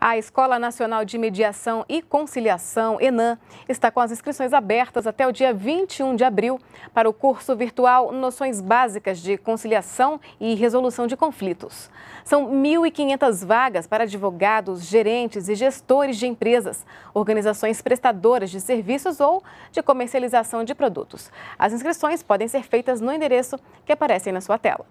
A Escola Nacional de Mediação e Conciliação, ENAM, está com as inscrições abertas até o dia 21 de abril para o curso virtual Noções Básicas de Conciliação e Resolução de Conflitos. São 1.500 vagas para advogados, gerentes e gestores de empresas, organizações prestadoras de serviços ou de comercialização de produtos. As inscrições podem ser feitas no endereço que aparece na sua tela.